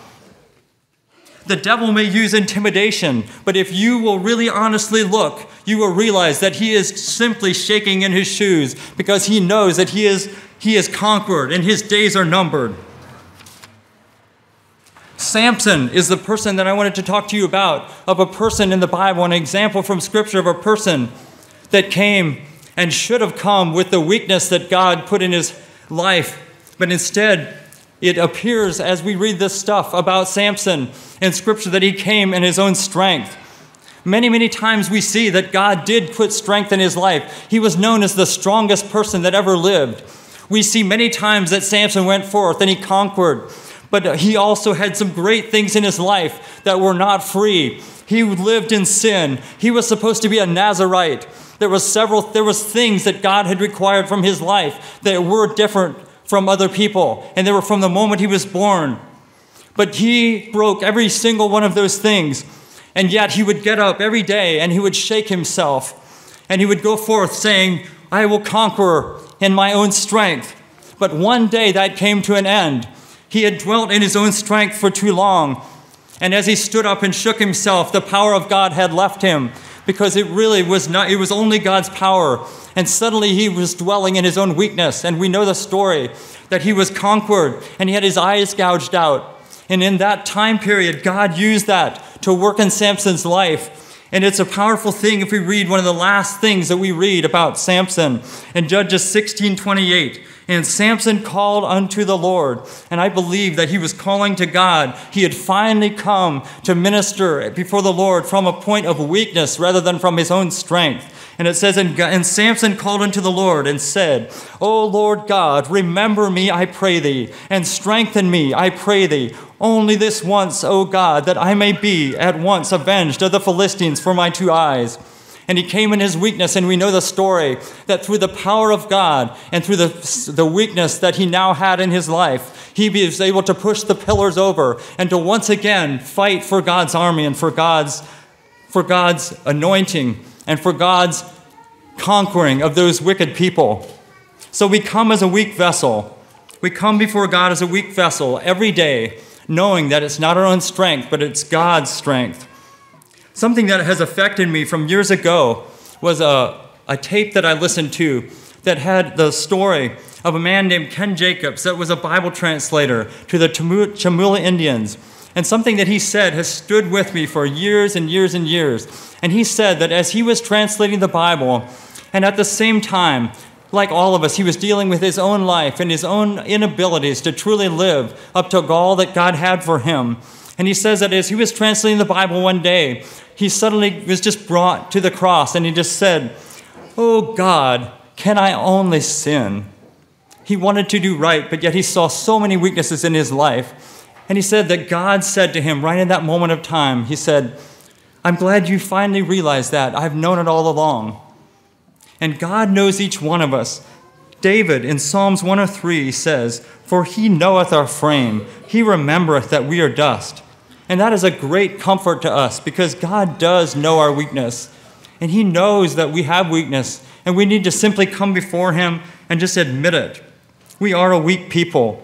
The devil may use intimidation, but if you will really honestly look, you will realize that he is simply shaking in his shoes because he knows that he is, he is conquered and his days are numbered. Samson is the person that I wanted to talk to you about, of a person in the Bible, an example from Scripture of a person that came and should have come with the weakness that God put in his life, but instead it appears as we read this stuff about Samson in Scripture that he came in his own strength. Many, many times we see that God did put strength in his life. He was known as the strongest person that ever lived. We see many times that Samson went forth and he conquered, but he also had some great things in his life that were not free. He lived in sin. He was supposed to be a Nazarite. There was several there was things that God had required from his life that were different from other people, and they were from the moment he was born. But he broke every single one of those things, and yet he would get up every day and he would shake himself, and he would go forth saying, I will conquer in my own strength. But one day that came to an end. He had dwelt in his own strength for too long. And as he stood up and shook himself, the power of God had left him because it really was not, it was only God's power and suddenly he was dwelling in his own weakness. And we know the story that he was conquered and he had his eyes gouged out. And in that time period, God used that to work in Samson's life. And it's a powerful thing if we read one of the last things that we read about Samson in Judges 16 28. And Samson called unto the Lord. And I believe that he was calling to God. He had finally come to minister before the Lord from a point of weakness rather than from his own strength. And it says, and, Samson called unto the Lord and said, O Lord God, remember me, I pray thee, and strengthen me, I pray thee. Only this once, O God, that I may be at once avenged of the Philistines for my two eyes. And he came in his weakness, and we know the story that through the power of God and through the, the weakness that he now had in his life, he was able to push the pillars over and to once again fight for God's army and for God's, for God's anointing and for God's conquering of those wicked people. So we come as a weak vessel. We come before God as a weak vessel every day, knowing that it's not our own strength, but it's God's strength. Something that has affected me from years ago was a, a tape that I listened to that had the story of a man named Ken Jacobs that was a Bible translator to the Chamula Indians. And something that he said has stood with me for years and years and years. And he said that as he was translating the Bible, and at the same time, like all of us, he was dealing with his own life and his own inabilities to truly live up to all that God had for him. And he says that as he was translating the Bible one day, he suddenly was just brought to the cross and he just said, Oh God, can I only sin? He wanted to do right, but yet he saw so many weaknesses in his life. And he said that God said to him right in that moment of time, He said, I'm glad you finally realized that. I've known it all along. And God knows each one of us. David in Psalms 103 says, For he knoweth our frame, he remembereth that we are dust. And that is a great comfort to us because God does know our weakness. And he knows that we have weakness, and we need to simply come before him and just admit it. We are a weak people.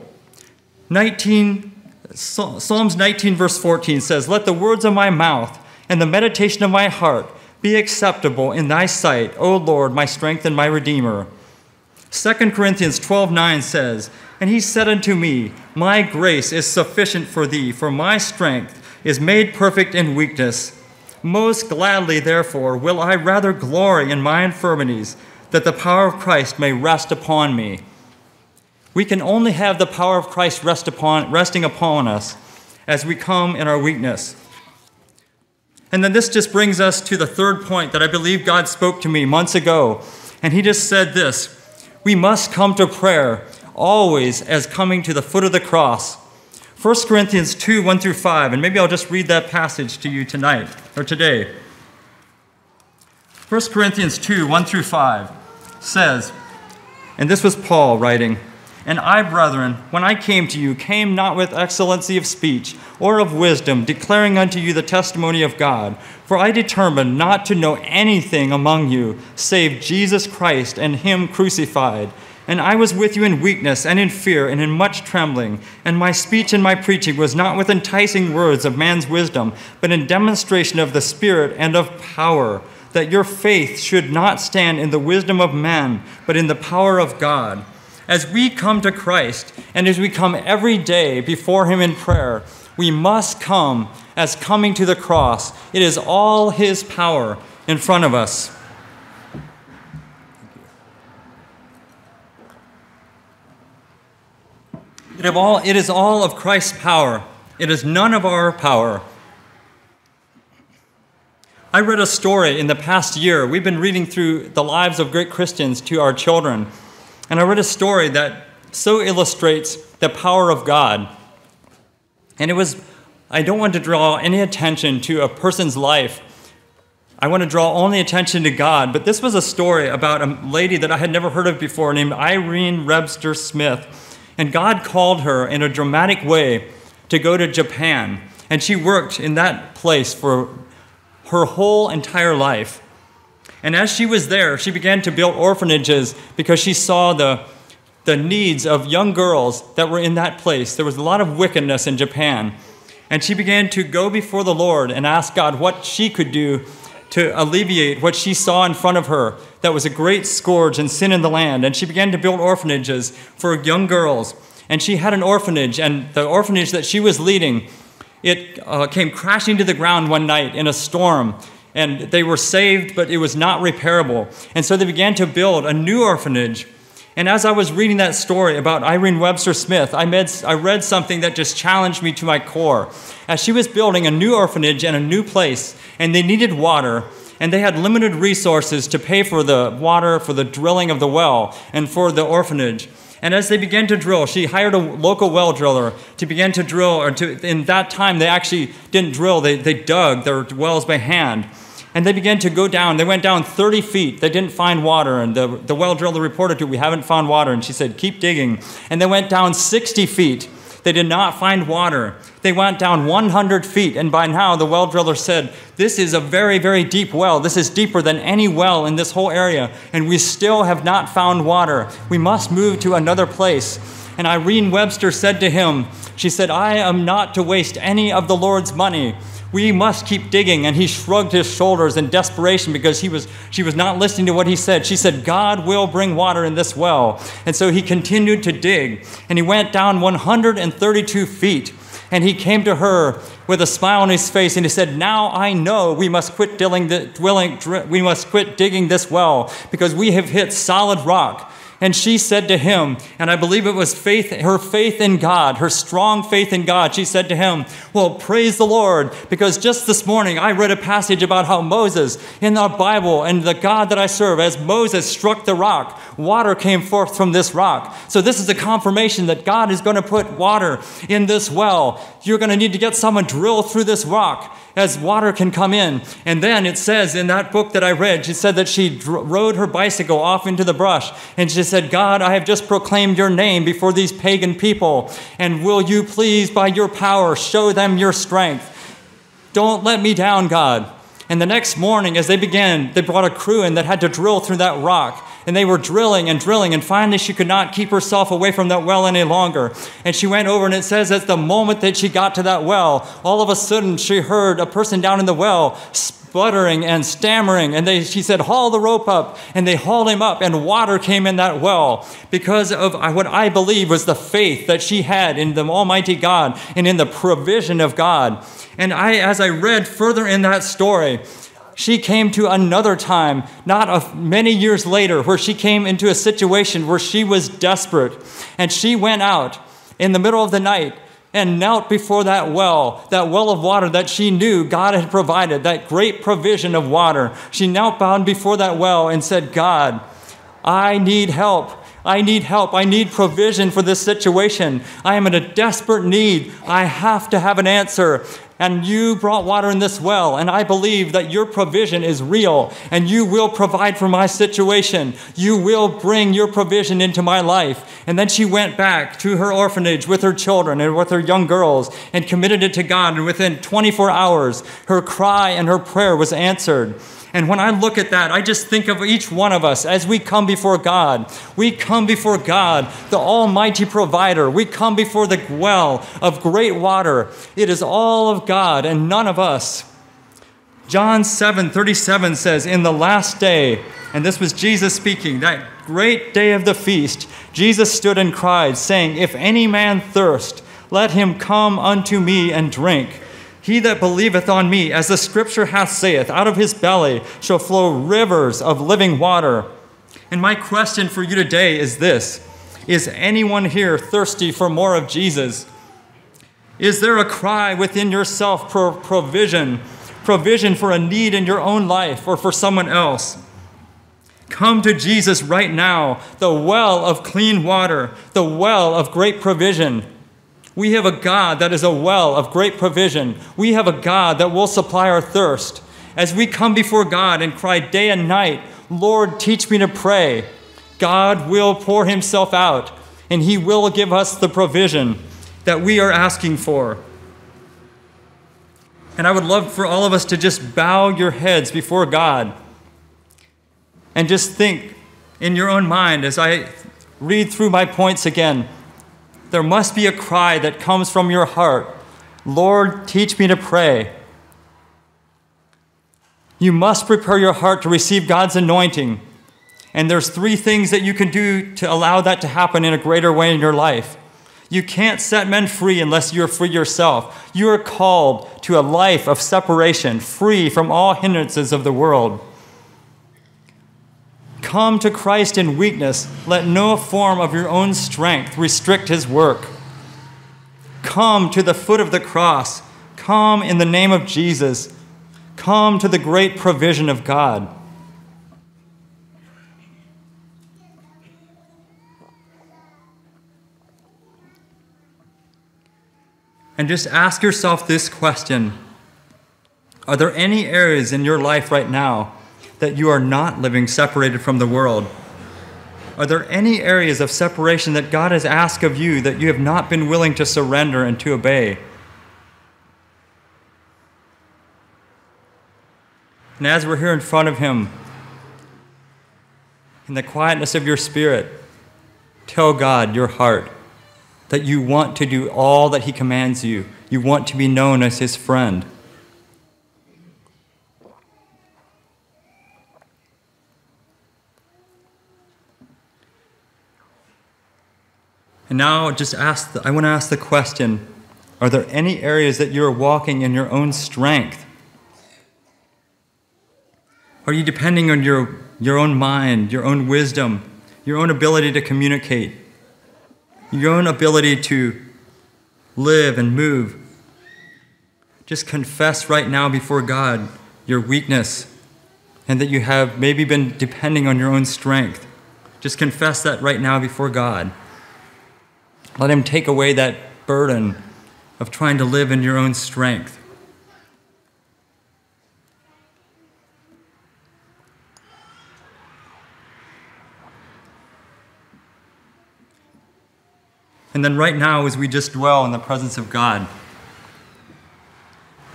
19 Psalms 19, verse 14 says, Let the words of my mouth and the meditation of my heart be acceptable in thy sight, O Lord, my strength and my redeemer. 2 Corinthians 12, 9 says, And he said unto me, My grace is sufficient for thee, for my strength is made perfect in weakness. Most gladly, therefore, will I rather glory in my infirmities, that the power of Christ may rest upon me. We can only have the power of Christ rest upon, resting upon us as we come in our weakness. And then this just brings us to the third point that I believe God spoke to me months ago. And He just said this We must come to prayer always as coming to the foot of the cross. 1 Corinthians 2 1 through 5. And maybe I'll just read that passage to you tonight or today. 1 Corinthians 2 1 through 5 says, And this was Paul writing. And I, brethren, when I came to you, came not with excellency of speech or of wisdom, declaring unto you the testimony of God. For I determined not to know anything among you save Jesus Christ and Him crucified. And I was with you in weakness and in fear and in much trembling. And my speech and my preaching was not with enticing words of man's wisdom, but in demonstration of the Spirit and of power, that your faith should not stand in the wisdom of man, but in the power of God. As we come to Christ and as we come every day before Him in prayer, we must come as coming to the cross. It is all His power in front of us. It, of all, it is all of Christ's power. It is none of our power. I read a story in the past year. We've been reading through the lives of great Christians to our children. And I read a story that so illustrates the power of God. And it was, I don't want to draw any attention to a person's life. I want to draw only attention to God. But this was a story about a lady that I had never heard of before named Irene Webster Smith. And God called her in a dramatic way to go to Japan. And she worked in that place for her whole entire life. And as she was there, she began to build orphanages because she saw the, the needs of young girls that were in that place. There was a lot of wickedness in Japan. And she began to go before the Lord and ask God what she could do to alleviate what she saw in front of her that was a great scourge and sin in the land. And she began to build orphanages for young girls. And she had an orphanage, and the orphanage that she was leading, it uh, came crashing to the ground one night in a storm and they were saved, but it was not repairable. And so they began to build a new orphanage. And as I was reading that story about Irene Webster Smith, I, I read something that just challenged me to my core. As she was building a new orphanage and a new place, and they needed water, and they had limited resources to pay for the water, for the drilling of the well, and for the orphanage. And as they began to drill, she hired a local well driller to begin to drill. Or to, in that time, they actually didn't drill, they, they dug their wells by hand. And they began to go down. They went down 30 feet. They didn't find water. And the, the well driller reported to, We haven't found water. And she said, Keep digging. And they went down 60 feet. They did not find water. They went down 100 feet. And by now, the well driller said, This is a very, very deep well. This is deeper than any well in this whole area. And we still have not found water. We must move to another place. And Irene Webster said to him, She said, I am not to waste any of the Lord's money we must keep digging. And he shrugged his shoulders in desperation because he was, she was not listening to what he said. She said, God will bring water in this well. And so he continued to dig. And he went down 132 feet. And he came to her with a smile on his face and he said, Now I know we must quit, drilling we must quit digging this well because we have hit solid rock. And she said to him, and I believe it was faith, her faith in God, her strong faith in God, she said to him, Well, praise the Lord, because just this morning I read a passage about how Moses in the Bible and the God that I serve, as Moses struck the rock, water came forth from this rock. So this is a confirmation that God is going to put water in this well. You're going to need to get someone drill through this rock as water can come in. And then it says in that book that I read, she said that she rode her bicycle off into the brush and she said, God, I have just proclaimed your name before these pagan people. And will you please, by your power, show them your strength? Don't let me down, God. And the next morning, as they began, they brought a crew in that had to drill through that rock. And they were drilling and drilling, and finally she could not keep herself away from that well any longer. And she went over, and it says at the moment that she got to that well, all of a sudden she heard a person down in the well sputtering and stammering. And they, she said, Haul the rope up. And they hauled him up, and water came in that well because of uh, what I believe was the faith that she had in the Almighty God and in the provision of God. And I, as I read further in that story, she came to another time, not a, many years later, where she came into a situation where she was desperate. And she went out in the middle of the night and knelt before that well, that well of water that she knew God had provided, that great provision of water. She knelt bound before that well and said, God, I need help. I need help. I need provision for this situation. I am in a desperate need. I have to have an answer. and you brought water in this well, and I believe that your provision is real, and you will provide for my situation. You will bring your provision into my life. And then she went back to her orphanage with her children and with her young girls and committed it to God. And within 24 hours, her cry and her prayer was answered. And when I look at that, I just think of each one of us as we come before God. We come before God, the Almighty Provider. We come before the well of great water. It is all of God and none of us. John 7 37 says, In the last day, and this was Jesus speaking, that great day of the feast, Jesus stood and cried, saying, If any man thirst, let him come unto me and drink. He that believeth on me, as the scripture hath saith, out of his belly shall flow rivers of living water. And my question for you today is this Is anyone here thirsty for more of Jesus? Is there a cry within yourself for provision, provision for a need in your own life or for someone else? Come to Jesus right now, the well of clean water, the well of great provision. We have a God that is a well of great provision. We have a God that will supply our thirst. As we come before God and cry day and night, Lord, teach me to pray, God will pour Himself out and He will give us the provision that we are asking for. And I would love for all of us to just bow your heads before God and just think in your own mind as I read through my points again there must be a cry that comes from your heart Lord, teach me to pray. You must prepare your heart to receive God's anointing. And there's three things that you can do to allow that to happen in a greater way in your life. You can't set men free unless you're free yourself. You are called to a life of separation, free from all hindrances of the world. Come to Christ in weakness. Let no form of your own strength restrict his work. Come to the foot of the cross. Come in the name of Jesus. Come to the great provision of God. And just ask yourself this question Are there any areas in your life right now that you are not living separated from the world? Are there any areas of separation that God has asked of you that you have not been willing to surrender and to obey? And as we're here in front of Him, in the quietness of your spirit, tell God your heart that you want to do all that He commands you. You want to be known as His friend. And now just ask the, I want to ask the question are there any areas that you're walking in your own strength? Are you depending on your, your own mind, your own wisdom, your own ability to communicate, your own ability to live and move? Just confess right now before God your weakness and that you have maybe been depending on your own strength. Just confess that right now before God. Let Him take away that burden of trying to live in your own strength. And then, right now, as we just dwell in the presence of God,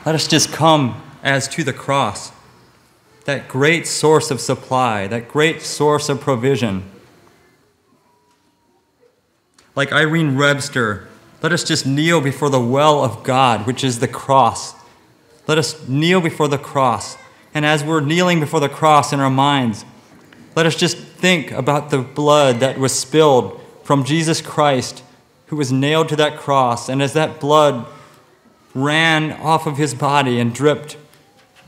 let us just come as to the cross, that great source of supply, that great source of provision like Irene Webster, let us just kneel before the well of God, which is the cross. Let us kneel before the cross. And as we're kneeling before the cross in our minds, let us just think about the blood that was spilled from Jesus Christ, who was nailed to that cross. And as that blood ran off of his body and dripped,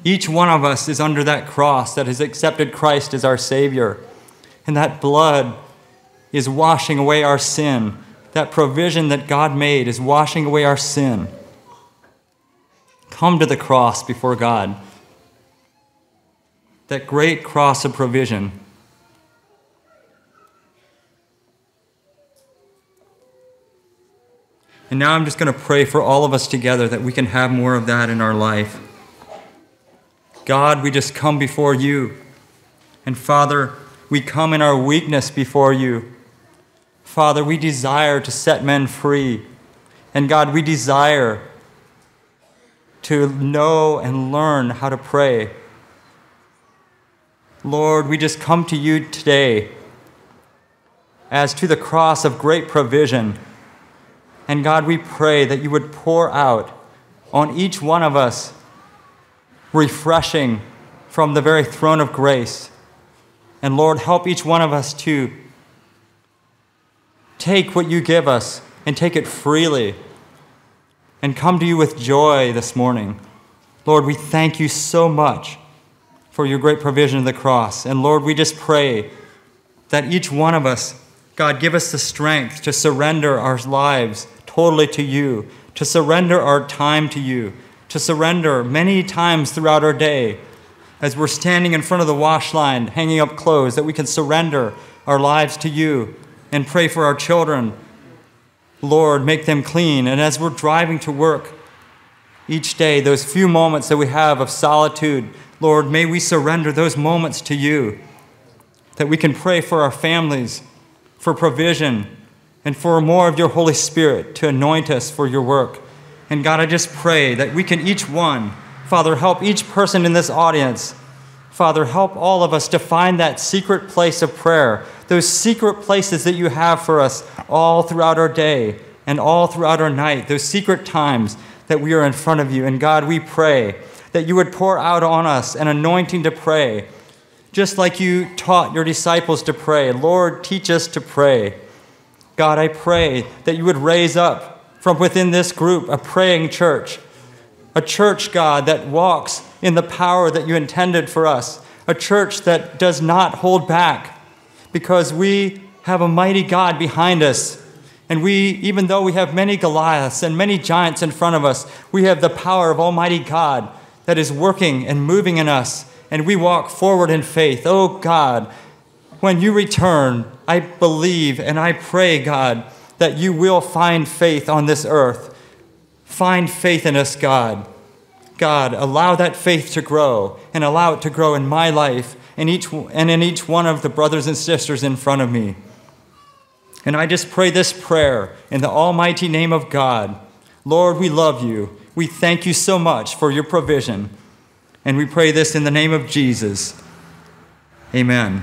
each one of us is under that cross that has accepted Christ as our Savior. And that blood is washing away our sin. That provision that God made is washing away our sin. Come to the cross before God. That great cross of provision. And now I'm just going to pray for all of us together that we can have more of that in our life. God, we just come before you. And Father, we come in our weakness before you. Father, we desire to set men free. And God, we desire to know and learn how to pray. Lord, we just come to you today as to the cross of great provision. And God, we pray that you would pour out on each one of us refreshing from the very throne of grace. And Lord, help each one of us to take what you give us and take it freely and come to you with joy this morning. Lord, we thank you so much for your great provision of the cross. And Lord, we just pray that each one of us, God, give us the strength to surrender our lives totally to you, to surrender our time to you, to surrender many times throughout our day as we're standing in front of the wash line, hanging up clothes, that we can surrender our lives to you and pray for our children. Lord, make them clean. And as we're driving to work each day, those few moments that we have of solitude, Lord, may we surrender those moments to you, that we can pray for our families, for provision, and for more of your Holy Spirit to anoint us for your work. And God, I just pray that we can each one, Father, help each person in this audience. Father, help all of us to find that secret place of prayer, those secret places that you have for us all throughout our day and all throughout our night, those secret times that we are in front of you. And God, we pray that you would pour out on us an anointing to pray, just like you taught your disciples to pray. Lord, teach us to pray. God, I pray that you would raise up from within this group a praying church, a church, God, that walks in the power that you intended for us, a church that does not hold back because we have a mighty God behind us. And we, even though we have many Goliaths and many giants in front of us, we have the power of Almighty God that is working and moving in us. And we walk forward in faith. Oh God, when you return, I believe and I pray, God, that you will find faith on this earth. Find faith in us, God. God, allow that faith to grow and allow it to grow in my life and, each, and in each one of the brothers and sisters in front of me. And I just pray this prayer in the almighty name of God. Lord, we love you. We thank you so much for your provision. And we pray this in the name of Jesus. Amen.